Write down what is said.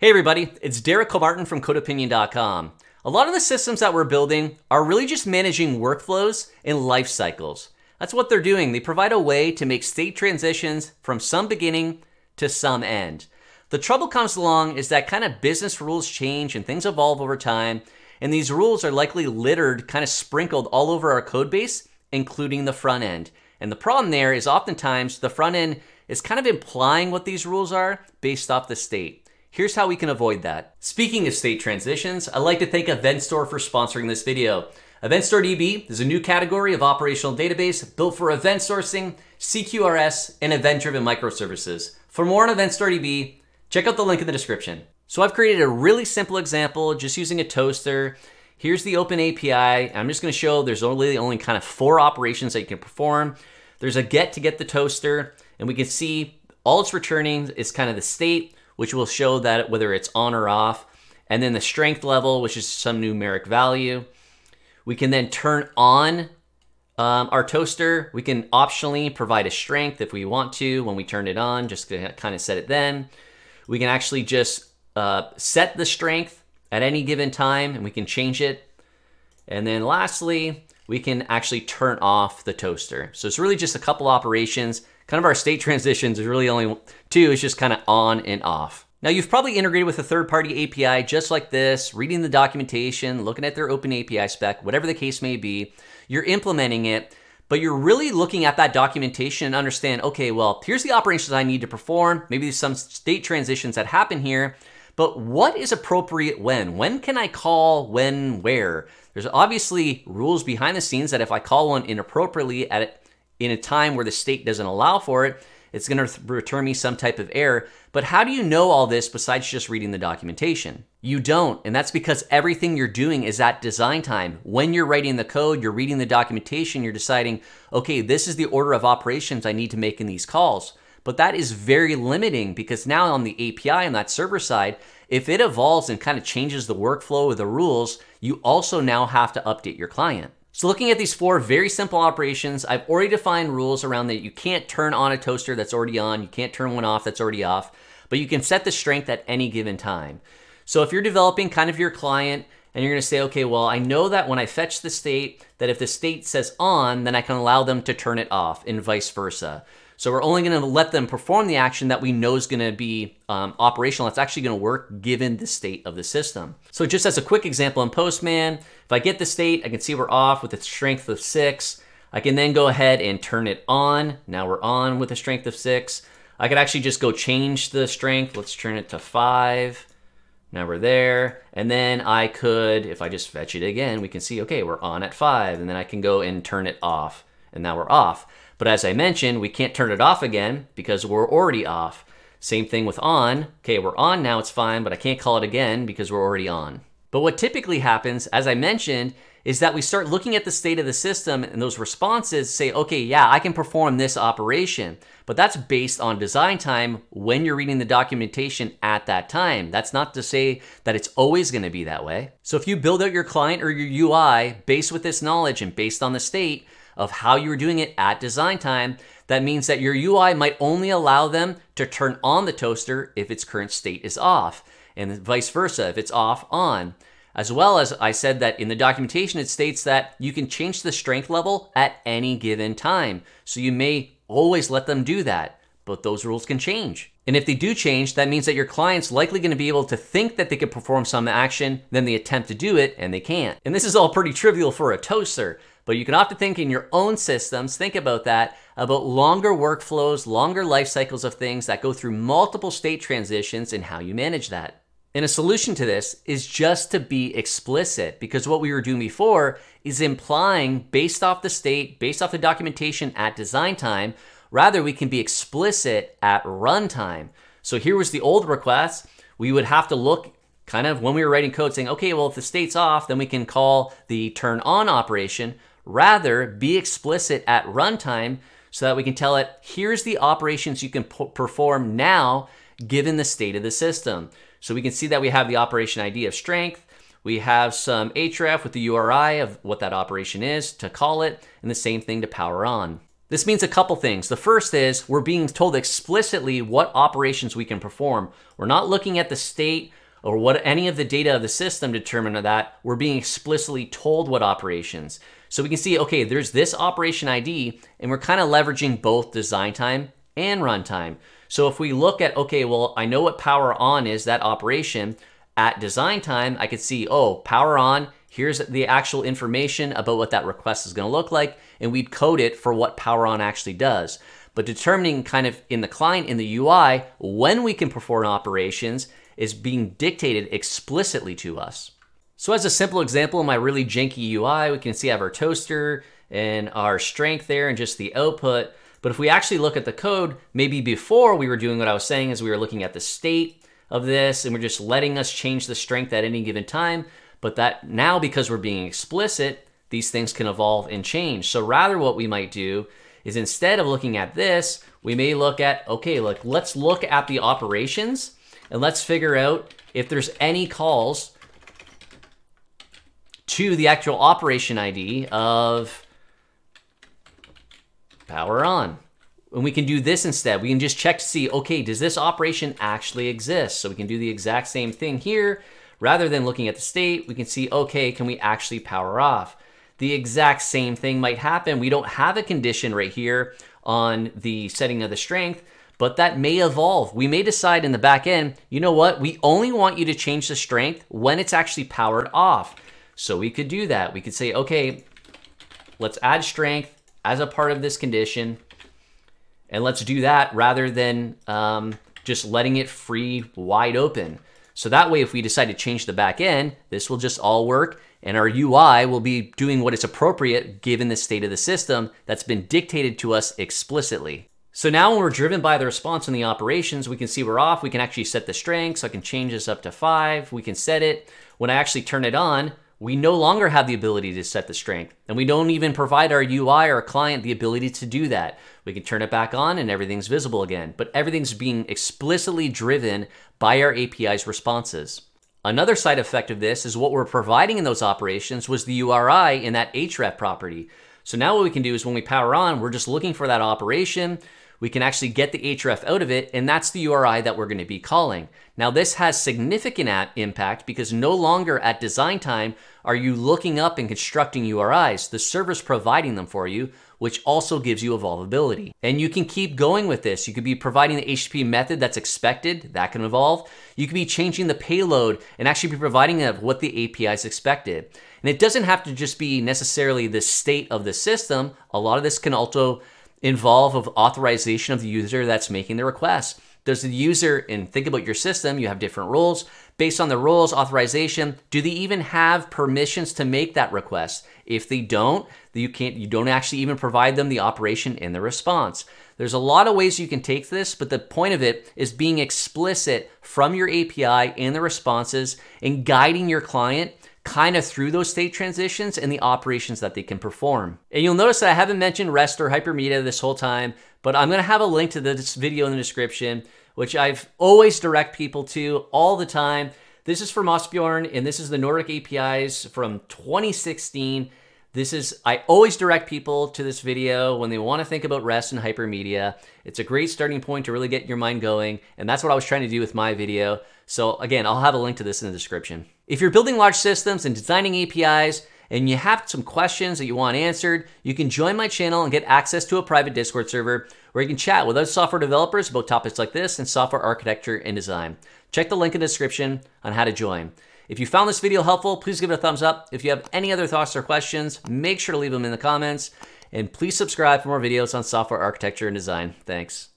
Hey everybody, it's Derek Comartin from CodeOpinion.com. A lot of the systems that we're building are really just managing workflows and life cycles. That's what they're doing. They provide a way to make state transitions from some beginning to some end. The trouble comes along is that kind of business rules change and things evolve over time, and these rules are likely littered, kind of sprinkled all over our code base, including the front end. And the problem there is oftentimes the front end is kind of implying what these rules are based off the state. Here's how we can avoid that. Speaking of state transitions, I'd like to thank EventStore for sponsoring this video. EventStore DB is a new category of operational database built for event sourcing, CQRS, and event-driven microservices. For more on EventStore DB, check out the link in the description. So I've created a really simple example just using a toaster. Here's the open API. I'm just gonna show there's only only kind of four operations that you can perform. There's a get to get the toaster, and we can see all it's returning is kind of the state, which will show that whether it's on or off, and then the strength level, which is some numeric value. We can then turn on um, our toaster. We can optionally provide a strength if we want to when we turn it on, just to kind of set it then. We can actually just uh, set the strength at any given time and we can change it. And then lastly, we can actually turn off the toaster. So it's really just a couple operations kind of our state transitions is really only two, it's just kind of on and off. Now you've probably integrated with a third-party API just like this, reading the documentation, looking at their open API spec, whatever the case may be. You're implementing it, but you're really looking at that documentation and understand, okay, well, here's the operations I need to perform. Maybe there's some state transitions that happen here, but what is appropriate when? When can I call when, where? There's obviously rules behind the scenes that if I call one inappropriately at in a time where the state doesn't allow for it, it's going to return me some type of error. But how do you know all this besides just reading the documentation? You don't, and that's because everything you're doing is at design time. When you're writing the code, you're reading the documentation, you're deciding, okay, this is the order of operations I need to make in these calls. But that is very limiting because now on the API on that server side, if it evolves and kind of changes the workflow or the rules, you also now have to update your client. So looking at these four very simple operations, I've already defined rules around that you can't turn on a toaster that's already on, you can't turn one off that's already off, but you can set the strength at any given time. So if you're developing kind of your client and you're gonna say, okay, well, I know that when I fetch the state, that if the state says on, then I can allow them to turn it off and vice versa. So we're only going to let them perform the action that we know is going to be um, operational. That's actually going to work given the state of the system. So just as a quick example in Postman, if I get the state, I can see we're off with a strength of six. I can then go ahead and turn it on. Now we're on with a strength of six. I could actually just go change the strength. Let's turn it to five. Now we're there. And then I could, if I just fetch it again, we can see, okay, we're on at five. And then I can go and turn it off. And now we're off. But as I mentioned, we can't turn it off again because we're already off. Same thing with on. Okay, we're on now, it's fine, but I can't call it again because we're already on. But what typically happens, as I mentioned, is that we start looking at the state of the system and those responses say, okay, yeah, I can perform this operation. But that's based on design time when you're reading the documentation at that time. That's not to say that it's always gonna be that way. So if you build out your client or your UI based with this knowledge and based on the state, of how you were doing it at design time, that means that your UI might only allow them to turn on the toaster if its current state is off, and vice versa, if it's off, on. As well as I said that in the documentation, it states that you can change the strength level at any given time. So you may always let them do that, but those rules can change. And if they do change, that means that your client's likely going to be able to think that they could perform some action, then they attempt to do it and they can't. And this is all pretty trivial for a toaster, but you can often think in your own systems, think about that, about longer workflows, longer life cycles of things that go through multiple state transitions and how you manage that. And a solution to this is just to be explicit because what we were doing before is implying based off the state, based off the documentation at design time, rather we can be explicit at runtime. So here was the old request. We would have to look kind of when we were writing code saying, okay, well, if the state's off, then we can call the turn on operation. Rather, be explicit at runtime so that we can tell it, here's the operations you can perform now given the state of the system. So we can see that we have the operation ID of strength, we have some href with the URI of what that operation is to call it, and the same thing to power on. This means a couple things. The first is we're being told explicitly what operations we can perform. We're not looking at the state or what any of the data of the system determine that. We're being explicitly told what operations. So we can see, okay, there's this operation ID, and we're kind of leveraging both design time and runtime. So if we look at, okay, well, I know what power on is, that operation. At design time, I could see, oh, power on, here's the actual information about what that request is gonna look like, and we'd code it for what power on actually does. But determining kind of in the client, in the UI, when we can perform operations is being dictated explicitly to us. So as a simple example my really janky UI, we can see I have our toaster and our strength there and just the output. But if we actually look at the code, maybe before we were doing what I was saying is we were looking at the state of this and we're just letting us change the strength at any given time. But that now because we're being explicit, these things can evolve and change. So rather what we might do is instead of looking at this, we may look at, okay, look, let's look at the operations and let's figure out if there's any calls to the actual operation ID of power on. And we can do this instead. We can just check to see, okay, does this operation actually exist? So we can do the exact same thing here. Rather than looking at the state, we can see, okay, can we actually power off? The exact same thing might happen. We don't have a condition right here on the setting of the strength, but that may evolve. We may decide in the back end, you know what, we only want you to change the strength when it's actually powered off. So we could do that. We could say, okay, let's add strength as a part of this condition. And let's do that rather than um, just letting it free wide open. So that way, if we decide to change the back end, this will just all work and our UI will be doing what is appropriate given the state of the system that's been dictated to us explicitly. So now when we're driven by the response in the operations, we can see we're off. We can actually set the strength. So I can change this up to five. We can set it. When I actually turn it on, we no longer have the ability to set the strength. And we don't even provide our UI or client the ability to do that. We can turn it back on and everything's visible again. But everything's being explicitly driven by our API's responses. Another side effect of this is what we're providing in those operations was the URI in that href property. So now what we can do is when we power on, we're just looking for that operation we can actually get the href out of it, and that's the URI that we're going to be calling. Now, this has significant impact because no longer at design time are you looking up and constructing URIs. The server's providing them for you, which also gives you evolvability. And you can keep going with this. You could be providing the HTTP method that's expected, that can evolve. You could be changing the payload and actually be providing what the API is expected. And it doesn't have to just be necessarily the state of the system. A lot of this can also involve of authorization of the user that's making the request. Does the user, and think about your system, you have different roles. Based on the roles, authorization, do they even have permissions to make that request? If they don't, you can't, you don't actually even provide them the operation in the response. There's a lot of ways you can take this, but the point of it is being explicit from your API in the responses and guiding your client kind of through those state transitions and the operations that they can perform. And you'll notice that I haven't mentioned REST or Hypermedia this whole time, but I'm gonna have a link to this video in the description, which I've always direct people to all the time. This is from Asbjorn, and this is the Nordic APIs from 2016. This is, I always direct people to this video when they want to think about REST and hypermedia. It's a great starting point to really get your mind going, and that's what I was trying to do with my video. So again, I'll have a link to this in the description. If you're building large systems and designing APIs, and you have some questions that you want answered, you can join my channel and get access to a private Discord server where you can chat with other software developers about topics like this and software architecture and design. Check the link in the description on how to join. If you found this video helpful, please give it a thumbs up. If you have any other thoughts or questions, make sure to leave them in the comments. And please subscribe for more videos on software architecture and design. Thanks.